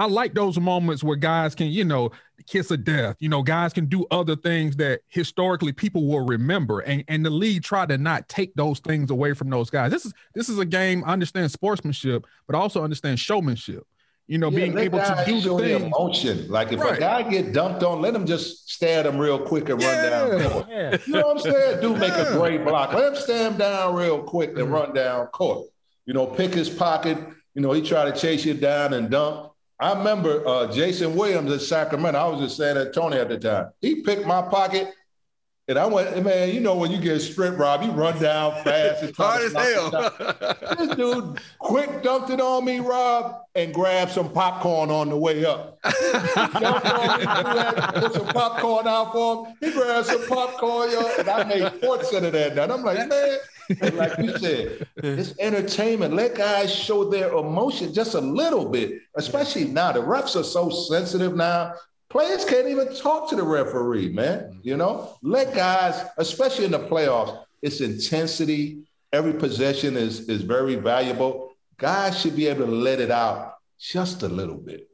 I like those moments where guys can, you know, kiss of death. You know, guys can do other things that historically people will remember. And and the league try to not take those things away from those guys. This is this is a game. I understand sportsmanship, but also understand showmanship. You know, Yeah, being able to do the their things. emotion. Like if Right. a guy get dunked on, let him just stare at him real quick and run down court. Yeah. You know what I'm saying? Do make a great block. Let him stand down real quick and Mhm. run down court. You know, pick his pocket. You know, he try to chase you down and dunk. I remember uh, Jason Williams at Sacramento. I was in San Antonio at the time. He picked my pocket. And I went, man, you know, when you get strip robbed, you run down fast. Hard as knock it down. hell. This dude quick dumped it on me, Rob, and grabbed some popcorn on the way up. On me, that, put some popcorn out for him. He grabbed some popcorn, yo, and I made sports out of that. And I'm like, man, and like you said, it's entertainment. Let guys show their emotion just a little bit, especially now. The refs are so sensitive now. Players can't even talk to the referee, man. Mm-hmm. You know, let guys, especially in the playoffs, it's intensity. Every possession is is very valuable. Guys should be able to let it out just a little bit.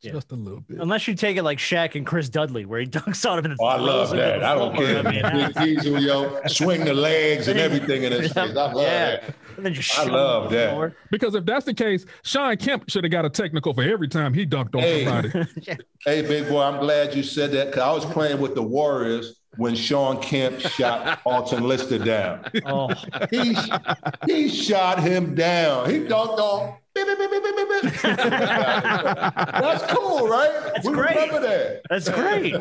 Yeah. Just a little bit. Unless you take it like Shaq and Chris Dudley, where he dunks on him and Oh, I love that. the I don't care. I Big Diesel, yo, swing the legs and everything in his face. I love yeah. that. And then just I love that. floor. Because if that's the case, Shawn Kemp should have got a technical for every time he dunked on Hey. somebody. Hey, big boy, I'm glad you said that because I was playing with the Warriors when Shawn Kemp shot Alton Lister down. Oh, He, he shot him down. He dunked on. That's cool, right? That's we great. remember that. that's great.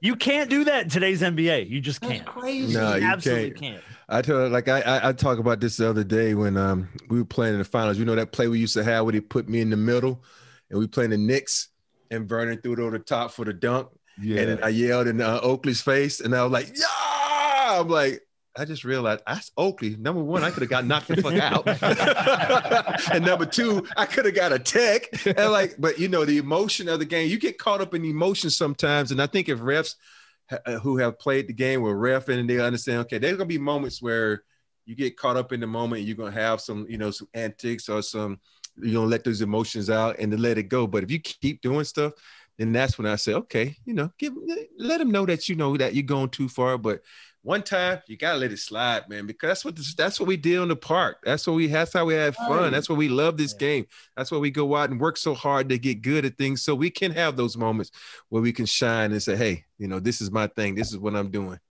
You can't do that in today's NBA. You just can't. crazy. No, you Absolutely can't. can't. I told like I, I I talk about this the other day when um we were playing in the finals. You know that play we used to have where they put me in the middle and we playing the Knicks and Vernon threw it over the top for the dunk. Yeah. And then I yelled in uh, Oakley's face and I was like, yeah. I'm like, I just realized that's Oakley. Number one, I could have got knocked the fuck out. and number two, I could have got a tech. And like, but you know, the emotion of the game, you get caught up in emotion sometimes. And I think if refs uh, who have played the game with ref and they understand, okay, there's gonna be moments where you get caught up in the moment, you're gonna have some, you know, some antics or some, you're gonna let those emotions out and to let it go. But if you keep doing stuff, then that's when I say, okay, you know, give let them know that you know that you're going too far. But one time you gotta let it slide, man, because that's what this, that's what we did on the park. That's what we that's how we have fun. That's what we love this game. That's why we go out and work so hard to get good at things so we can have those moments where we can shine and say, hey, you know, this is my thing. This is what I'm doing.